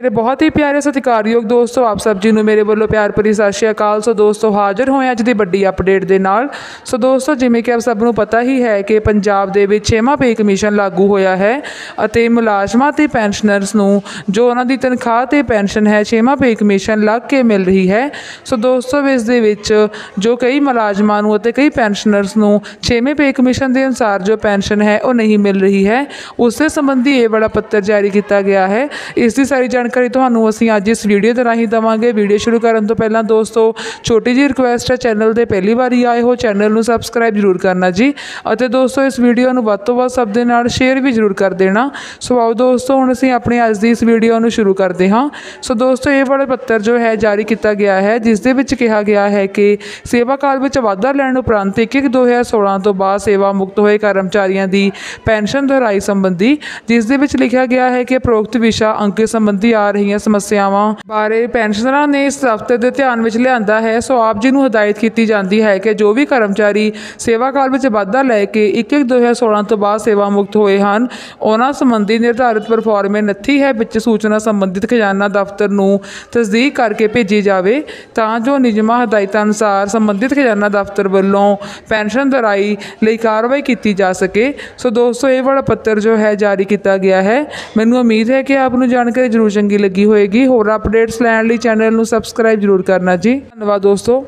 ਮੇਰੇ ਬਹੁਤ ਹੀ ਪਿਆਰੇ ਸਤਿਕਾਰਯੋਗ ਦੋਸਤੋ, ਆਪ ਸਭ ਜੀ ਨੂੰ ਮੇਰੇ ਵੱਲੋਂ ਪਿਆਰ ਭਰੀ ਸਤਿ ਸ਼੍ਰੀ ਅਕਾਲ। ਸੋ ਦੋਸਤੋ, ਹਾਜ਼ਰ ਹੋਏ ਅੱਜ ਦੀ ਵੱਡੀ ਅਪਡੇਟ ਦੇ ਨਾਲ। ਸੋ ਦੋਸਤੋ, ਜਿਵੇਂ ਕਿ ਆਪ ਸਭ ਨੂੰ ਪਤਾ ਹੀ ਹੈ ਕਿ ਪੰਜਾਬ ਦੇ ਵਿੱਚ 6ਵਾਂ ਪੇ ਕਮਿਸ਼ਨ ਲਾਗੂ ਹੋਇਆ ਹੈ ਅਤੇ ਮੁਲਾਜ਼ਮਾਂ ਤੇ ਪੈਨਸ਼ਨਰਸ ਨੂੰ ਜੋ ਉਹਨਾਂ ਦੀ ਤਨਖਾਹ ਤੇ ਪੈਨਸ਼ਨ ਹੈ 6ਵਾਂ ਪੇ ਕਮਿਸ਼ਨ ਲੱਗ ਕੇ ਮਿਲ ਰਹੀ ਹੈ। ਸੋ ਦੋਸਤੋ, ਇਸ ਦੇ ਵਿੱਚ ਜੋ ਕਈ ਮੁਲਾਜ਼ਮਾਂ ਨੂੰ ਅਤੇ ਕਈ ਪੈਨਸ਼ਨਰਸ ਨੂੰ 6ਵੇਂ ਪੇ ਕਮਿਸ਼ਨ ਦੇ ਅਨੁਸਾਰ ਜੋ ਪੈਨਸ਼ਨ ਹੈ, ਉਹ ਨਹੀਂ ਮਿਲ ਰਹੀ ਹੈ। ਉਸ ਸੰਬੰਧੀ ਇਹ ਬੜਾ ਪੱਤਰ ਜਾਰੀ ਕੀਤਾ ਗਿਆ ਹੈ। ਇਸ ਦੀ ਸਾਰੀ ਜਾਣਕਾਰੀ ਜਾਣਕਾਰੀ ਤੁਹਾਨੂੰ ਅਸੀਂ ਅੱਜ ਇਸ ਵੀਡੀਓ ਦੇ ਰਾਹੀਂ ਦਵਾਂਗੇ। ਵੀਡੀਓ ਸ਼ੁਰੂ ਕਰਨ ਤੋਂ ਪਹਿਲਾਂ ਦੋਸਤੋ, ਛੋਟੀ ਜਿਹੀ ਰਿਕੁਐਸਟ ਹੈ ਚੈਨਲ ਤੇ ਪਹਿਲੀ ਵਾਰੀ ਆਏ ਹੋ ਚੈਨਲ ਨੂੰ ਸਬਸਕ੍ਰਾਈਬ ਜ਼ਰੂਰ ਕਰਨਾ ਜੀ। ਅਤੇ ਦੋਸਤੋ, ਇਸ ਵੀਡੀਓ ਨੂੰ ਵੱਧ ਤੋਂ ਵੱਧ ਸਭ ਦੇ ਨਾਲ ਸ਼ੇਅਰ ਵੀ ਜ਼ਰੂਰ ਕਰ ਦੇਣਾ। ਸੋ ਆਓ ਦੋਸਤੋ, ਹੁਣ ਅਸੀਂ ਆਪਣੀ ਅੱਜ ਦੀ ਇਸ ਵੀਡੀਓ ਨੂੰ ਸ਼ੁਰੂ ਕਰਦੇ ਹਾਂ। ਸੋ ਦੋਸਤੋ, ਇਹ ਵਾਲਾ ਪੱਤਰ ਜੋ ਹੈ, ਜਾਰੀ ਕੀਤਾ ਗਿਆ ਹੈ, ਜਿਸ ਦੇ ਵਿੱਚ ਕਿਹਾ ਗਿਆ ਹੈ ਕਿ ਸੇਵਾ ਕਾਲ ਵਿੱਚ ਵਾਧਾ ਲੈਣ ਉਪਰੰਤ 1 2016 ਤੋਂ ਬਾਅਦ ਸੇਵਾ ਮੁਕਤ ਹੋਏ ਕਰਮਚਾਰੀਆਂ ਦੀ ਪੈਨਸ਼ਨ ਦੁਹਰਾਈ ਸੰਬੰਧੀ, ਜਿਸ ਦੇ ਵਿੱਚ ਲਿਖਿਆ ਗਿਆ ਹੈ ਕਿ ਪ੍ਰੋਕਤ ਵਿਸ਼ਾ ਅੰਕੇ ਸੰਬੰਧੀ ਆ ਰਹੀਆਂ ਸਮੱਸਿਆਵਾਂ ਬਾਰੇ ਪੈਨਸ਼ਨਰਾਂ ਨੇ ਇਸ ਦਫ਼ਤਰ ਦੇ ਧਿਆਨ ਵਿੱਚ ਲਿਆਂਦਾ ਹੈ। ਸੋ ਆਪ ਜੀ ਨੂੰ ਹਦਾਇਤ ਕੀਤੀ ਜਾਂਦੀ ਹੈ ਕਿ ਜੋ ਵੀ ਕਰਮਚਾਰੀ ਸੇਵਾ ਕਾਲ ਵਿੱਚ ਵਾਧਾ ਲੈ ਕੇ 1 2016 ਤੋਂ ਬਾਅਦ ਸੇਵਾ ਮੁਕਤ ਹੋਏ ਹਨ, ਉਹਨਾਂ ਸੰਬੰਧੀ ਨਿਰਧਾਰਿਤ ਪਰਫਾਰਮੇ ਨੱਥੀ ਹੈ, ਵਿੱਚ ਸੂਚਨਾ ਸੰਬੰਧਿਤ ਖਜ਼ਾਨਾ ਦਫ਼ਤਰ ਨੂੰ ਤਸਦੀਕ ਕਰਕੇ ਭੇਜੀ ਜਾਵੇ। ਤਾਂ ਜੋ ਨਿਯਮਾਂ ਹਦਾਇਤਾਂ ਅਨੁਸਾਰ ਸੰਬੰਧਿਤ ਖਜ਼ਾਨਾ ਦਫ਼ਤਰ ਵੱਲੋਂ ਪੈਨਸ਼ਨ ਦਰਾਈ ਲਈ ਕਾਰਵਾਈ ਕੀਤੀ ਜਾ ਸਕੇ। ਸੋ ਦੋਸਤੋ, ਇਹ ਵਾਲਾ ਪੱਤਰ ਜੋ ਹੈ, ਜਾਰੀ ਕੀਤਾ ਗਿਆ ਹੈ। ਮੈਨੂੰ ਉਮੀਦ ਹੈ ਕਿ ਆਪ ਨੂੰ ਜਾਣਕਾਰੀ ਜ਼ਰੂਰ ਚੰਗੀ ਚੰਗੀ ਲੱਗੀ ਹੋਏਗੀ। ਹੋਰ ਅਪਡੇਟਸ ਲੈਣ ਲਈ ਚੈਨਲ ਨੂੰ ਸਬਸਕ੍ਰਾਈਬ ਜ਼ਰੂਰ ਕਰਨਾ ਜੀ। ਧੰਨਵਾਦ ਦੋਸਤੋ।